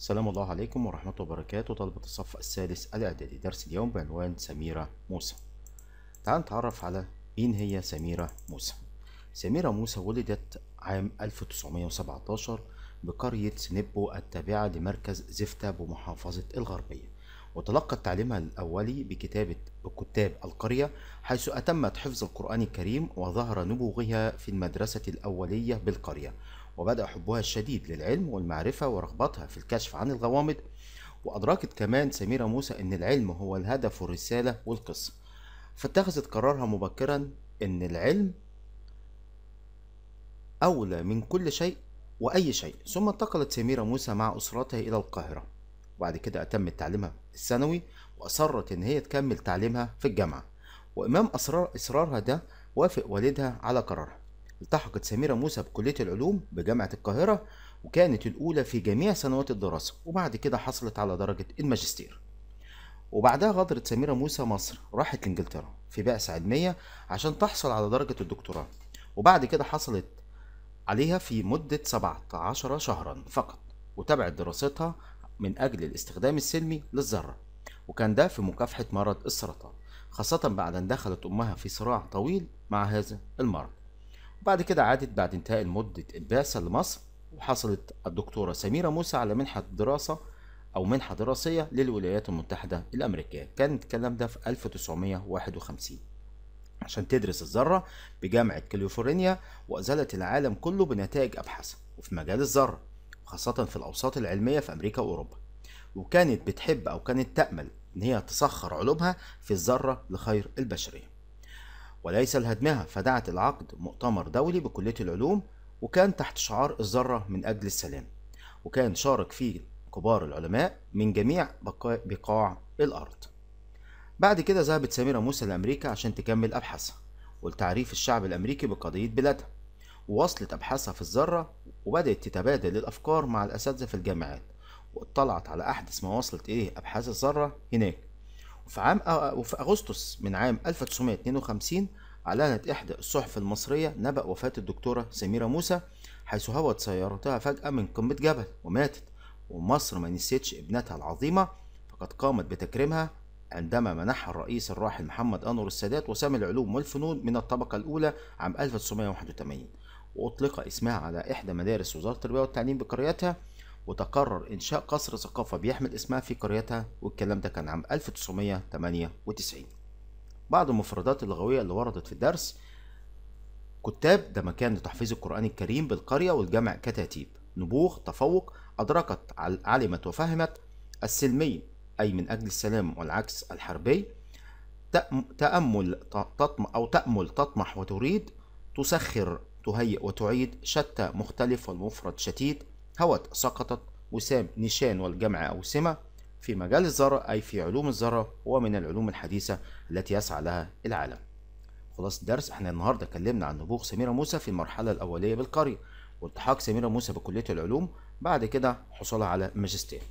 السلام الله عليكم ورحمة الله وبركاته طلبة الصف السادس الإعدادي درس اليوم بعنوان سميرة موسى. تعال نتعرف على مين هي سميرة موسى. سميرة موسى ولدت عام 1917 بقرية سنبو التابعة لمركز زفتة بمحافظة الغربية. وتلقت تعليمها الأولي بكتابة بكتاب القرية حيث أتمت حفظ القرآن الكريم وظهر نبوغها في المدرسة الأولية بالقرية. وبدأ حبها الشديد للعلم والمعرفة ورغبتها في الكشف عن الغوامض. وأدركت كمان سميرة موسى أن العلم هو الهدف والرسالة والقصة. فاتخذت قرارها مبكرا أن العلم أولى من كل شيء وأي شيء. ثم انتقلت سميرة موسى مع أسرتها إلى القاهرة. وبعد كده أتمت تعليمها الثانوي وأصرت إن هي تكمل تعليمها في الجامعة. وإمام أسرار إصرارها ده وافق والدها على قرارها. التحقت سميرة موسى بكلية العلوم بجامعة القاهرة وكانت الأولى في جميع سنوات الدراسة وبعد كده حصلت على درجة الماجستير. وبعدها غادرت سميرة موسى مصر راحت لإنجلترا في بعثة علمية عشان تحصل على درجة الدكتوراه. وبعد كده حصلت عليها في مدة 17 شهرا فقط وتابعت دراستها من أجل الاستخدام السلمي للذرة. وكان ده في مكافحة مرض السرطان خاصة بعد أن دخلت أمها في صراع طويل مع هذا المرض. وبعد كده عادت بعد انتهاء مدة البعثة لمصر وحصلت الدكتورة سميرة موسى على منحة دراسة أو منحة دراسية للولايات المتحدة الأمريكية. كان الكلام ده في 1951 عشان تدرس الذرة بجامعة كاليفورنيا وأزالت العالم كله بنتائج أبحاثها وفي مجال الذرة خاصة في الأوساط العلمية في أمريكا وأوروبا. وكانت بتحب أو كانت تأمل إن هي تسخر علومها في الذرة لخير البشرية. وليس لهدمها فدعت العقد مؤتمر دولي بكلية العلوم وكان تحت شعار الذرة من أجل السلام. وكان شارك فيه كبار العلماء من جميع بقاع الأرض. بعد كده ذهبت سميرة موسى لأمريكا عشان تكمل أبحاثها ولتعريف الشعب الأمريكي بقضية بلادها. وواصلت أبحاثها في الذرة وبدأت تتبادل الأفكار مع الأساتذة في الجامعات واطلعت على أحدث ما وصلت إليه أبحاث الذرة هناك. وفي عام وفي أغسطس من عام 1952 أعلنت إحدى الصحف المصرية نبأ وفاة الدكتورة سميرة موسى حيث هوت سيارتها فجأة من قمة جبل وماتت ومصر ما نسيتش ابنتها العظيمة فقد قامت بتكريمها عندما منحها الرئيس الراحل محمد أنور السادات وسام العلوم والفنون من الطبقة الأولى عام 1981 وأطلق اسمها على إحدى مدارس وزارة التربية والتعليم بقريتها وتقرر إنشاء قصر ثقافة بيحمل اسمها في قريتها والكلام ده كان عام 1998 بعض المفردات اللغوية اللي وردت في الدرس كتاب ده مكان لتحفيظ القرآن الكريم بالقرية والجمع كتاتيب. نبوغ تفوق أدركت علمت وفهمت السلمي أي من أجل السلام والعكس الحربي. تأمل تطمح أو تأمل تطمح وتريد تسخر تهيئ وتعيد شتى مختلف والمفرد شتيت. هوت سقطت وسام نشان والجمع أو سمة في مجال الذرة أي في علوم الذرة ومن العلوم الحديثة التي يسعى لها العالم. خلاص الدرس إحنا النهارده اتكلمنا عن نبوغ سميرة موسى في المرحلة الأولية بالقرية والتحاق سميرة موسى بكلية العلوم بعد كده حصولها على ماجستير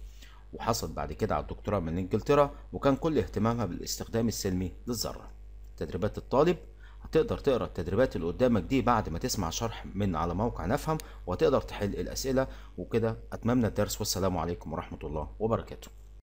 وحصلت بعد كده على الدكتوراه من إنجلترا وكان كل اهتمامها بالاستخدام السلمي للذرة تدريبات الطالب هتقدر تقرأ التدريبات اللي قدامك دي بعد ما تسمع شرح من على موقع نفهم وتقدر تحل الأسئلة وكده. اتممنا الدرس والسلام عليكم ورحمة الله وبركاته.